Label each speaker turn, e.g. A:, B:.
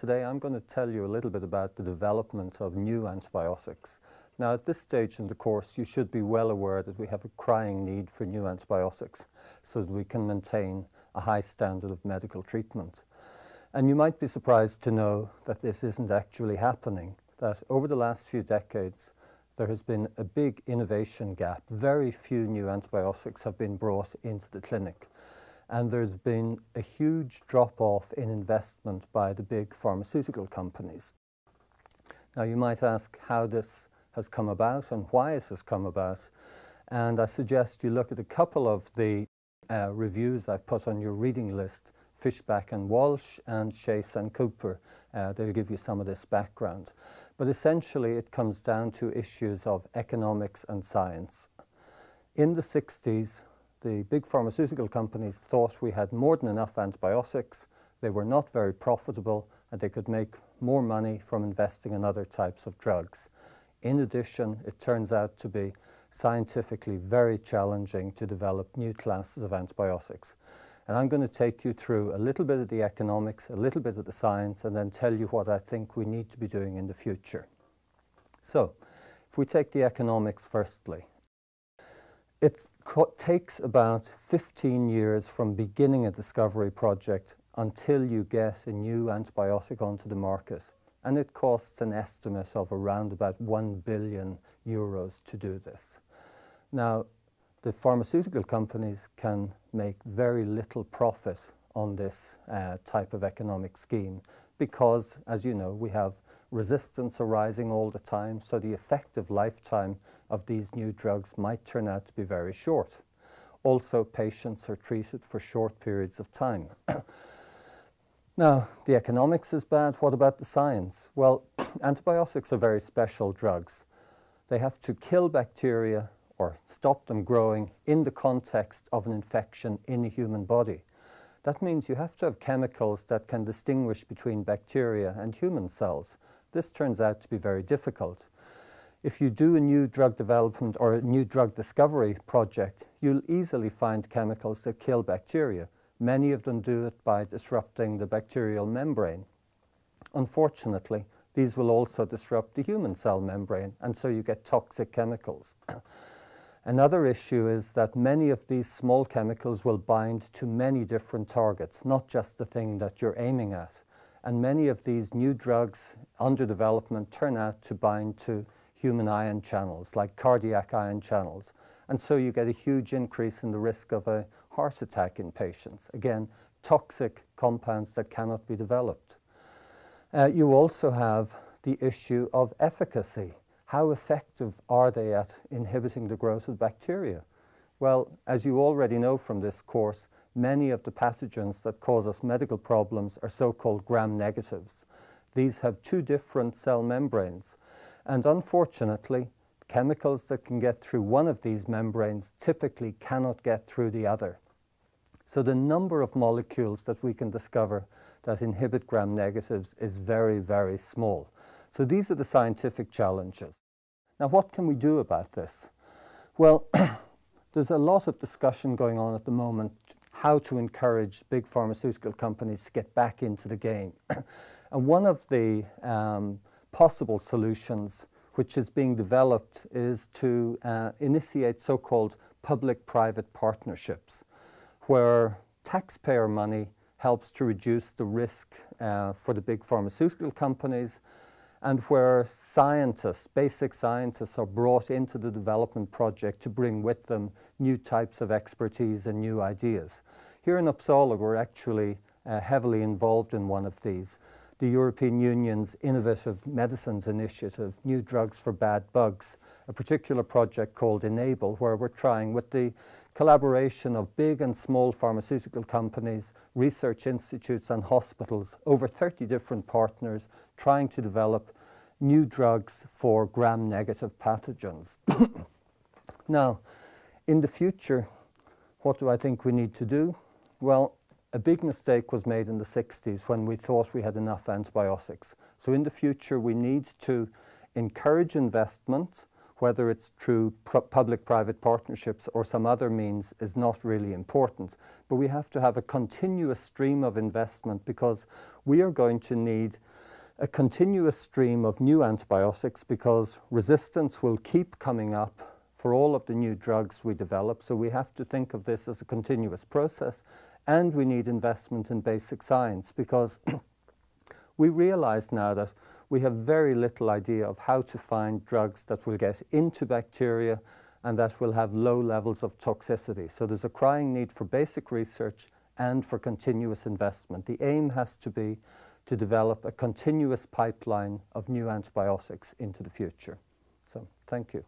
A: today I'm going to tell you a little bit about the development of new antibiotics. Now, at this stage in the course, you should be well aware that we have a crying need for new antibiotics so that we can maintain a high standard of medical treatment. And you might be surprised to know that this isn't actually happening, that over the last few decades, there has been a big innovation gap. Very few new antibiotics have been brought into the clinic. And there's been a huge drop off in investment by the big pharmaceutical companies. Now, you might ask how this has come about and why it has come about. And I suggest you look at a couple of the uh, reviews I've put on your reading list Fischbach and Walsh and Chase and Cooper. Uh, they'll give you some of this background. But essentially, it comes down to issues of economics and science. In the 60s, the big pharmaceutical companies thought we had more than enough antibiotics, they were not very profitable, and they could make more money from investing in other types of drugs. In addition, it turns out to be scientifically very challenging to develop new classes of antibiotics. And I'm going to take you through a little bit of the economics, a little bit of the science, and then tell you what I think we need to be doing in the future. So, if we take the economics firstly, it takes about 15 years from beginning a discovery project until you get a new antibiotic onto the market and it costs an estimate of around about 1 billion euros to do this. Now, the pharmaceutical companies can make very little profit on this uh, type of economic scheme because, as you know, we have resistance arising all the time, so the effective lifetime of these new drugs might turn out to be very short. Also, patients are treated for short periods of time. Now, the economics is bad. What about the science? Well, antibiotics are very special drugs. They have to kill bacteria or stop them growing in the context of an infection in the human body. That means you have to have chemicals that can distinguish between bacteria and human cells. This turns out to be very difficult. If you do a new drug development or a new drug discovery project, you'll easily find chemicals that kill bacteria. Many of them do it by disrupting the bacterial membrane. Unfortunately, these will also disrupt the human cell membrane, and so you get toxic chemicals. Another issue is that many of these small chemicals will bind to many different targets, not just the thing that you're aiming at. And many of these new drugs under development turn out to bind to human ion channels, like cardiac ion channels. And so you get a huge increase in the risk of a heart attack in patients. Again, toxic compounds that cannot be developed. Uh, you also have the issue of efficacy. How effective are they at inhibiting the growth of bacteria? Well, as you already know from this course, many of the pathogens that cause us medical problems are so-called gram-negatives. These have two different cell membranes, and unfortunately, chemicals that can get through one of these membranes typically cannot get through the other. So the number of molecules that we can discover that inhibit gram-negatives is very, very small. So these are the scientific challenges. Now, what can we do about this? Well, there's a lot of discussion going on at the moment how to encourage big pharmaceutical companies to get back into the game. and one of the um, possible solutions which is being developed is to uh, initiate so-called public-private partnerships where taxpayer money helps to reduce the risk uh, for the big pharmaceutical companies and where scientists, basic scientists, are brought into the development project to bring with them new types of expertise and new ideas. Here in Uppsala, we're actually uh, heavily involved in one of these the European Union's Innovative Medicines Initiative, New Drugs for Bad Bugs, a particular project called Enable, where we're trying with the collaboration of big and small pharmaceutical companies, research institutes and hospitals, over 30 different partners, trying to develop new drugs for gram-negative pathogens. now, in the future, what do I think we need to do? Well, a big mistake was made in the 60s when we thought we had enough antibiotics. So in the future, we need to encourage investment whether it's through public-private partnerships or some other means is not really important. But we have to have a continuous stream of investment because we are going to need a continuous stream of new antibiotics because resistance will keep coming up for all of the new drugs we develop. So we have to think of this as a continuous process and we need investment in basic science because we realize now that we have very little idea of how to find drugs that will get into bacteria and that will have low levels of toxicity. So there's a crying need for basic research and for continuous investment. The aim has to be to develop a continuous pipeline of new antibiotics into the future. So thank you.